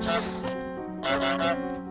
Thank you.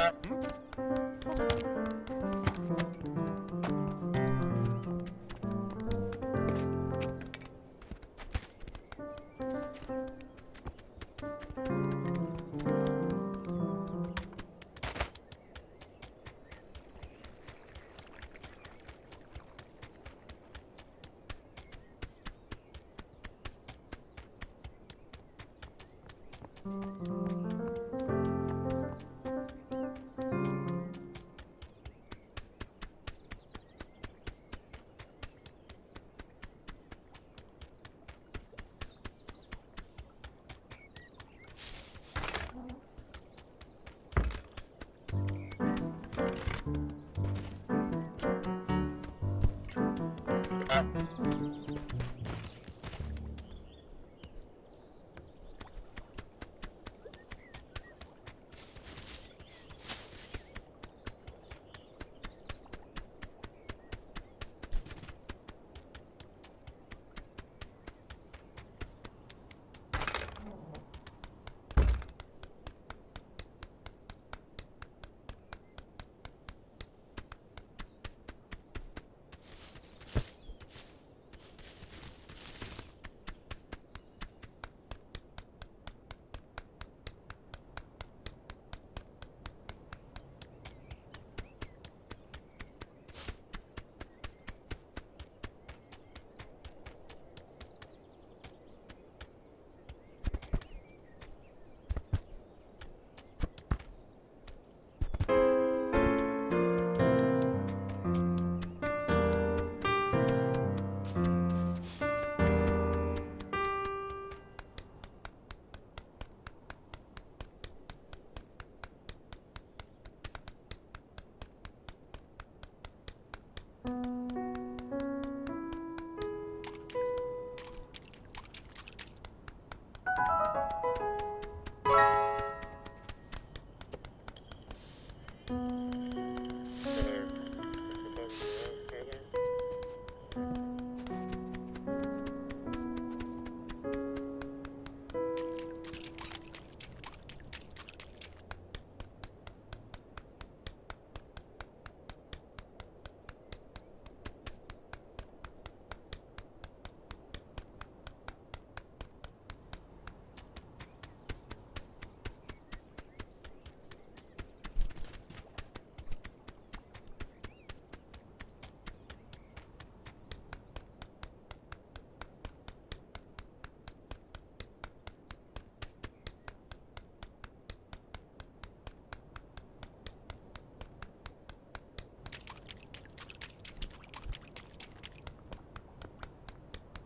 Mm-hmm. Bye.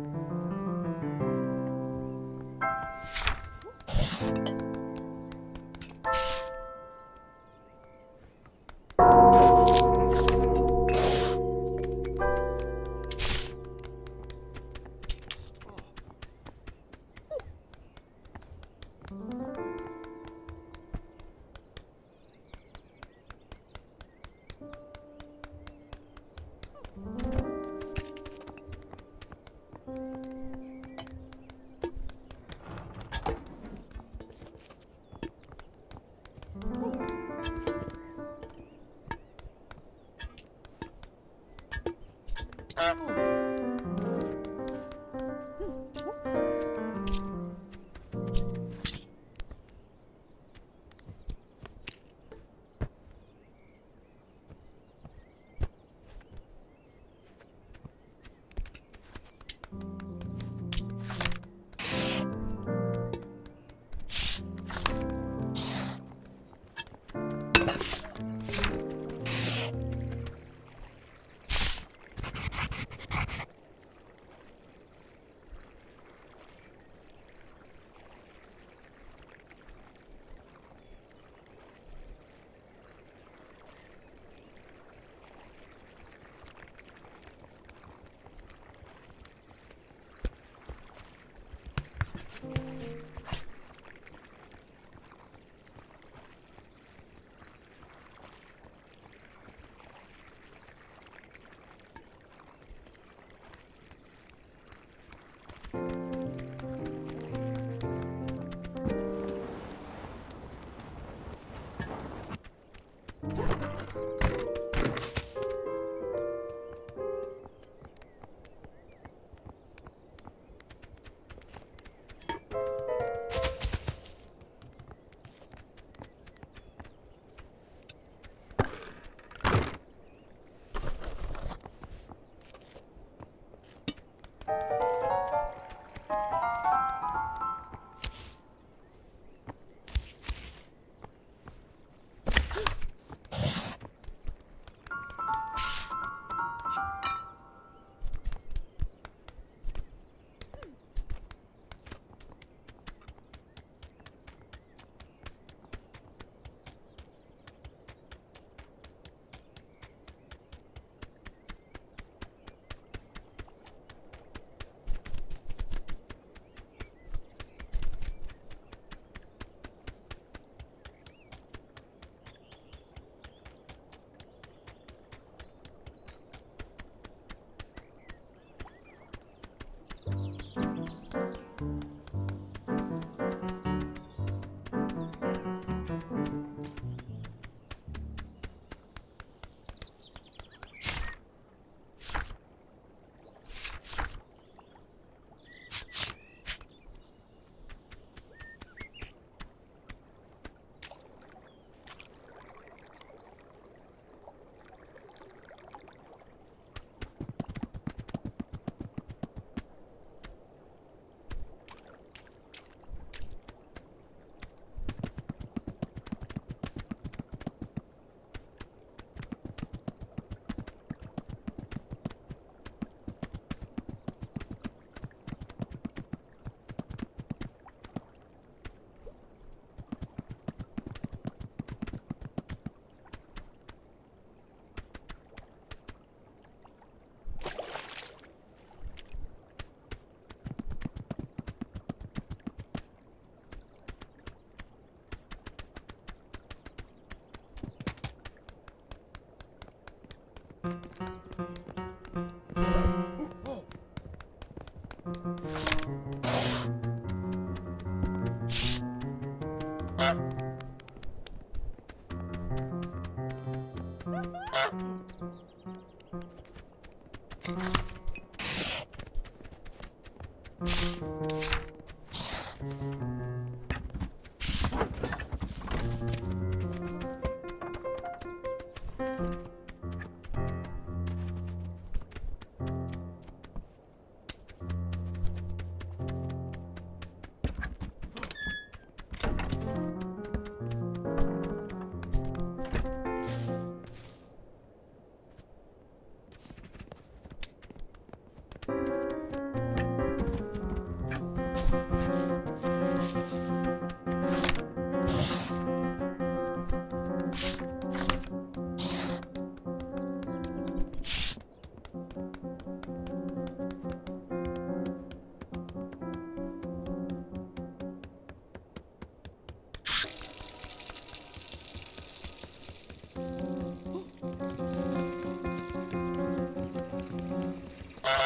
Amen. you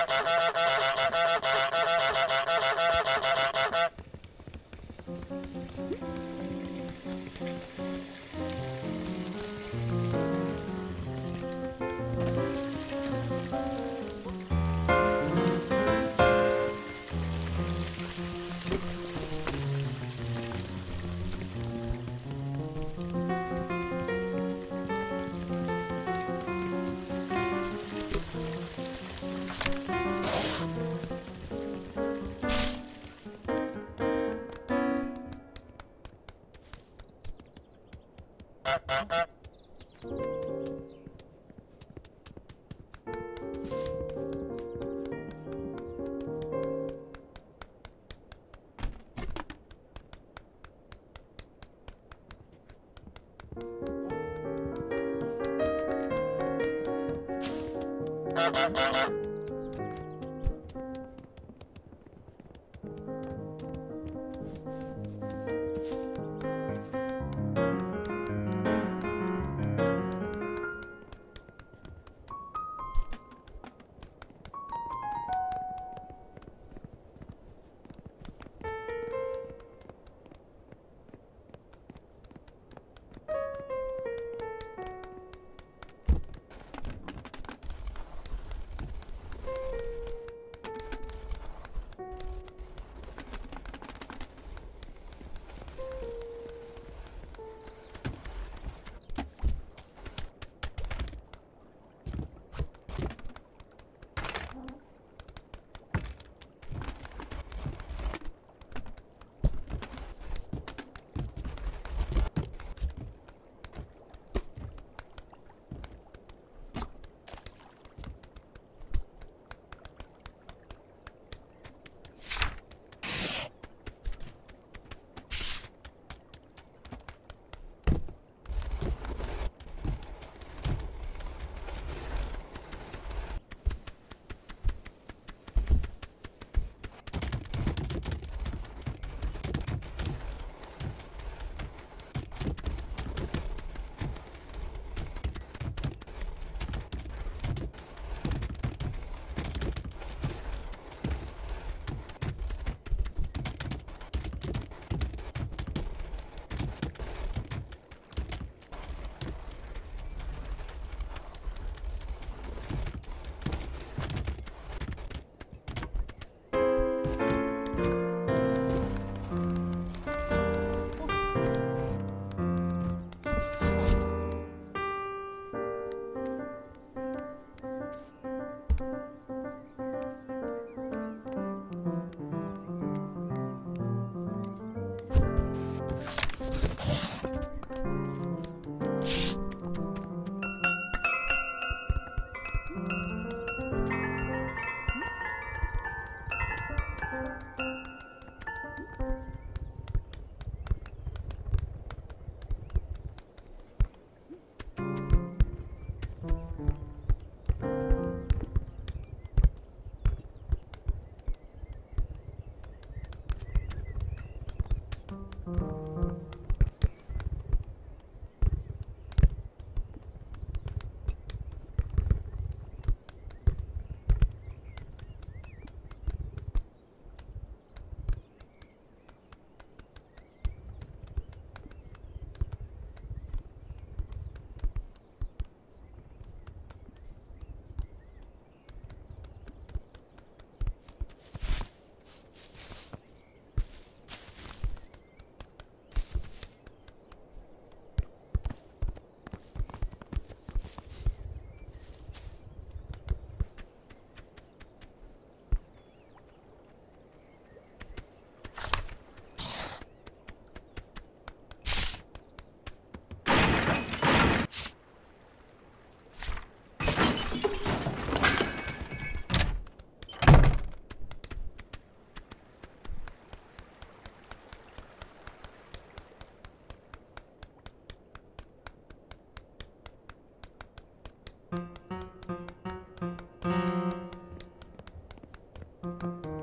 Thank you. Thank you. you